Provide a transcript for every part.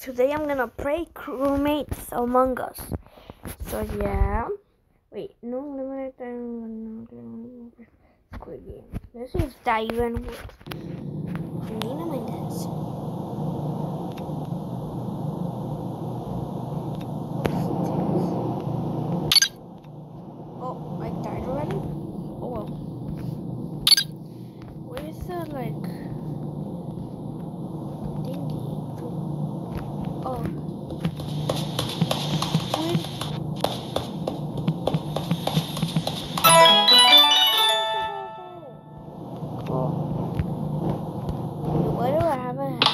Today I'm gonna play crewmates Among Us. So yeah. Wait, no limited time. Uh, squid game. This is Diamond Wood. Nina Mendez.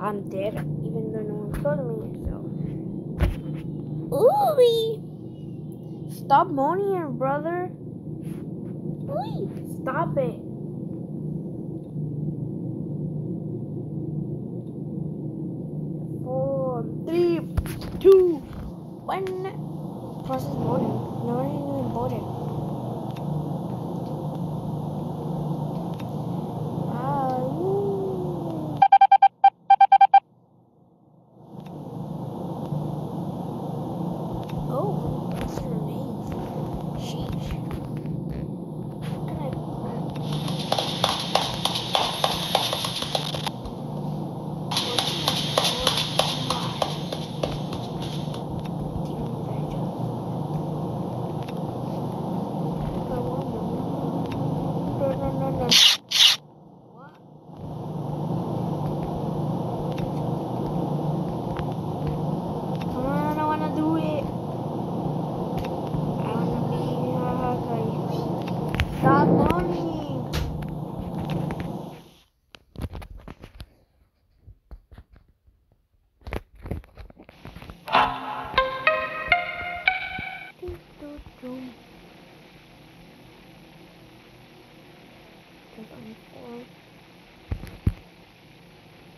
I'm dead, even though no one told me. So, ooh, stop moaning, brother. Ooh, stop it. Four, three, two, one. Process boarding. No one even boarded. Ah, woo. Oh, what's her name? Sheesh. How can I? Come on, I wanna do it. I wanna be Hakai. Stop moaning. Doo, doo, doo. Dun, dun, dun.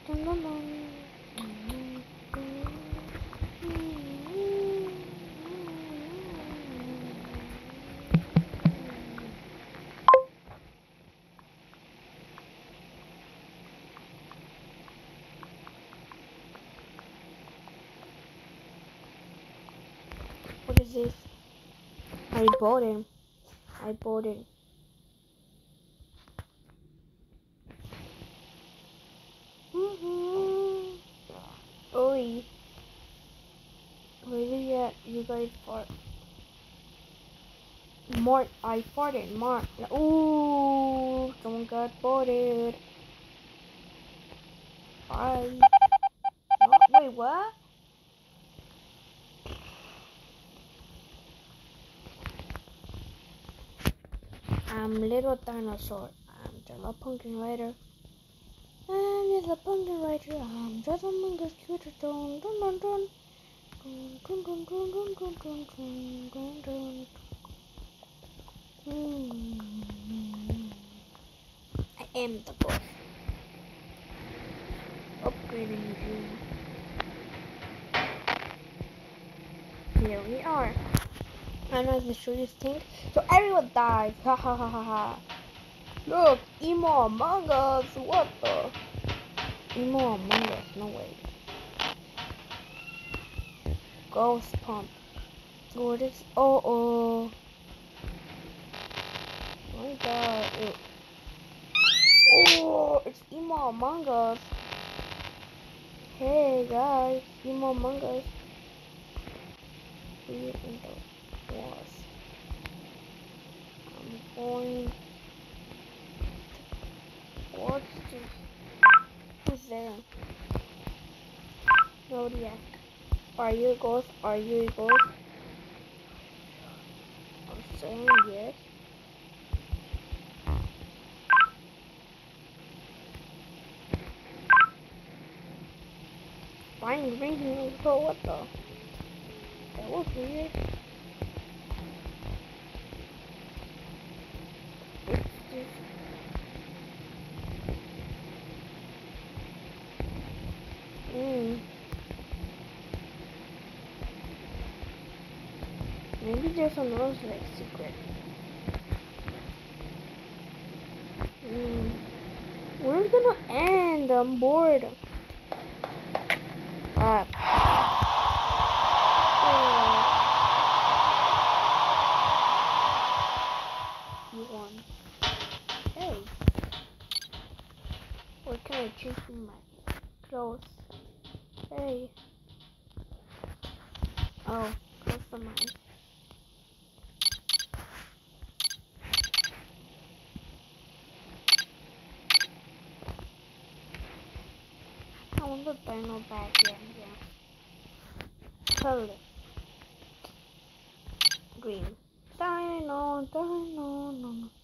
Dun, dun, dun. What is this? I bought him. I bought it. Mhm. Oi. Where did you, you guys fart? Mort, I farted. Mart. Ooh, someone got boarded. Bye. No, wait, what? I'm little dinosaur. I'm just a pumpkin rider. I'm just a pumpkin rider. I'm just a monkey scooter. Dun dun dun dun. Dun dun dun dun dun dun dun dun dun. I am the boss. Upgrading you. Here we are. I know the shortest thing. So everyone dies. Ha ha ha ha ha. Look, emo among us. What the? Emo among us. No way. Ghost pump. What is? Oh oh. Oh my god. Ew. Oh, it's emo among us. Hey guys, emo among us. Was. I'm um, going. What's this? Who's there? Zodiac. Are you ghost? Are you a ghost? I'm saying yes. mine's ringing, so what the? That was weird. It's. Mm. Maybe there's another like secret. Mm. Where's it gonna end? I'm bored. Alright. You won. Hey. Choose from my clothes? Hey. Oh, close to mine. I want the dino back here. Yeah. Green. Dino, dino, no, no.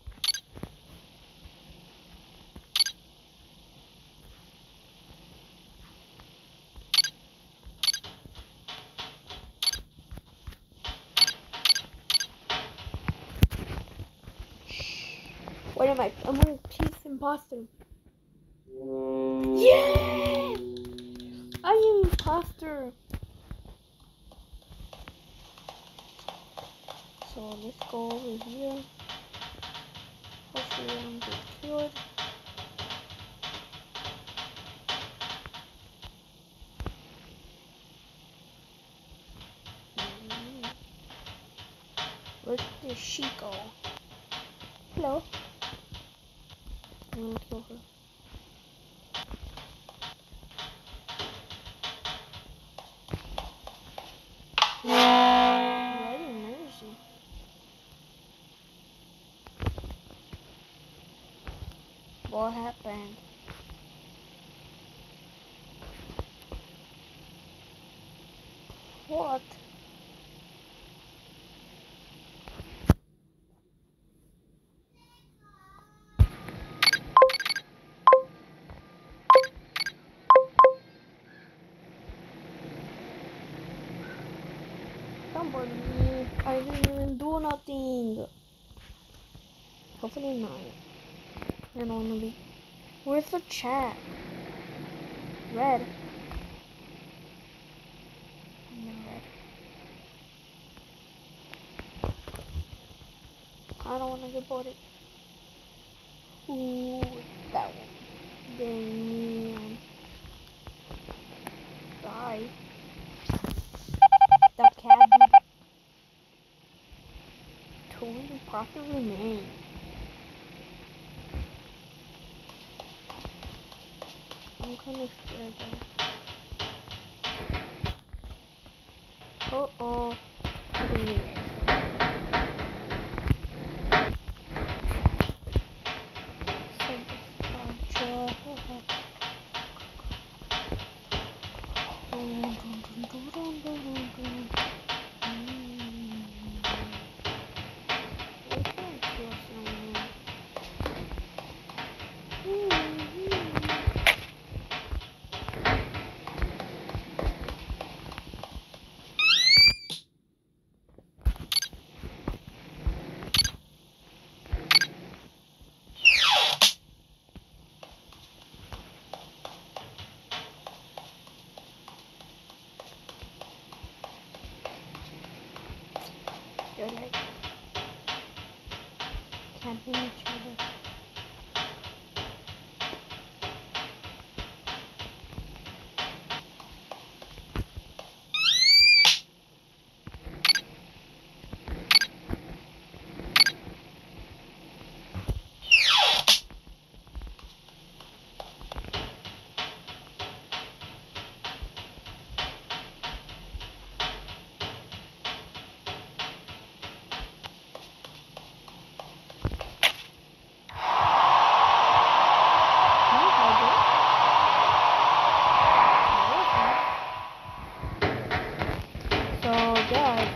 I? I'm a chief imposter. Yeah! I am imposter. So let's go over here. Hopefully I don't get killed. Where did she go? Hello. I'm gonna kill I didn't even do nothing. Hopefully not. I don't wanna be. Where's the chat? Red. Red. I don't wanna get boarded. Ooh, that one. Damn. Die. Profit remain. I'm kind of scared though. Uh oh. They're like camping each other. Can I hide it? So guys,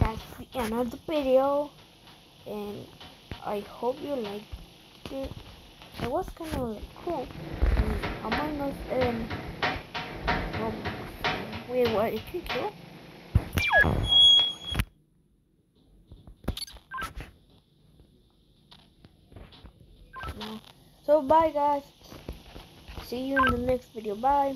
that's the end of the video, and I hope you liked it. It was kind of like cool. And Among Us and Roblox. Wait, what? It can kill? So bye guys. See you in the next video. Bye.